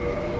My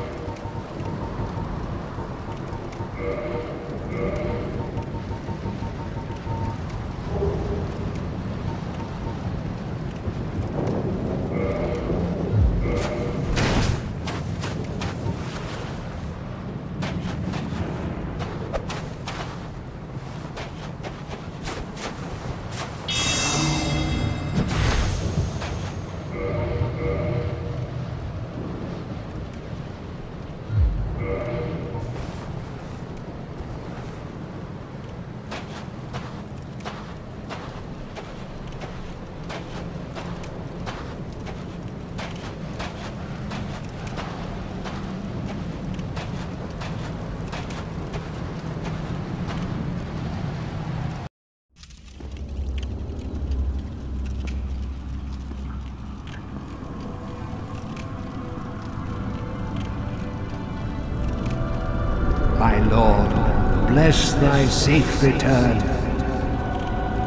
bless thy safe return.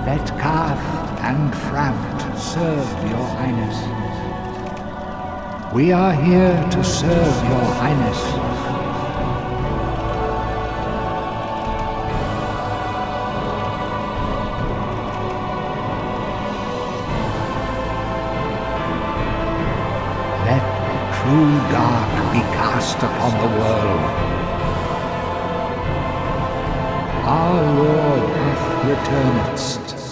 Let Kaathe and Frampt serve your highness. We are here to serve your highness. Let true dark be cast upon the world. Our Lord hath returned.